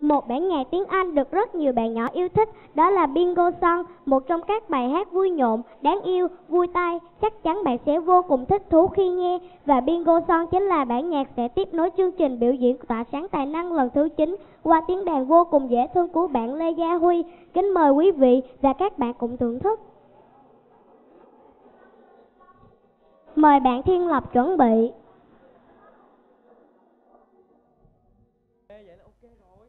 Một bản nhạc tiếng Anh được rất nhiều bạn nhỏ yêu thích, đó là Bingo Song, một trong các bài hát vui nhộn, đáng yêu, vui tai, chắc chắn bạn sẽ vô cùng thích thú khi nghe. Và Bingo Song chính là bản nhạc sẽ tiếp nối chương trình biểu diễn tỏa sáng tài năng lần thứ 9 qua tiếng đàn vô cùng dễ thương của bạn Lê Gia Huy. Kính mời quý vị và các bạn cùng thưởng thức. Mời bạn Thiên Lập chuẩn bị. vậy là ok rồi